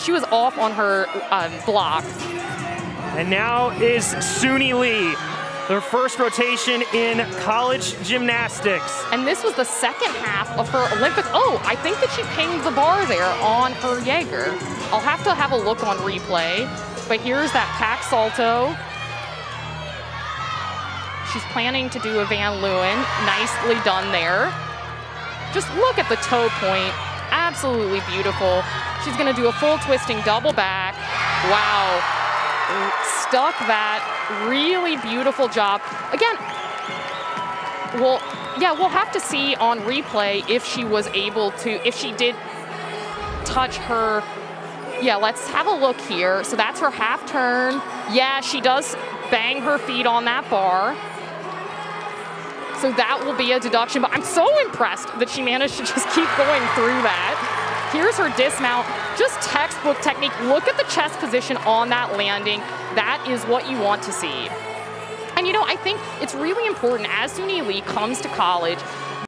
she was off on her um, block. And now is Suni Lee, their first rotation in college gymnastics. And this was the second half of her Olympic. Oh, I think that she pinged the bar there on her Jaeger. I'll have to have a look on replay. But here's that Pak salto. She's planning to do a Van Leeuwen. Nicely done there. Just look at the toe point. Absolutely beautiful. She's going to do a full twisting double back. Wow. Stuck that. Really beautiful job. Again, well, yeah, we'll have to see on replay if she was able to, if she did touch her. Yeah, let's have a look here. So that's her half turn. Yeah, she does bang her feet on that bar. So that will be a deduction, but I'm so impressed that she managed to just keep going through that. Here's her dismount, just textbook technique. Look at the chest position on that landing. That is what you want to see. And you know, I think it's really important as Suni Lee comes to college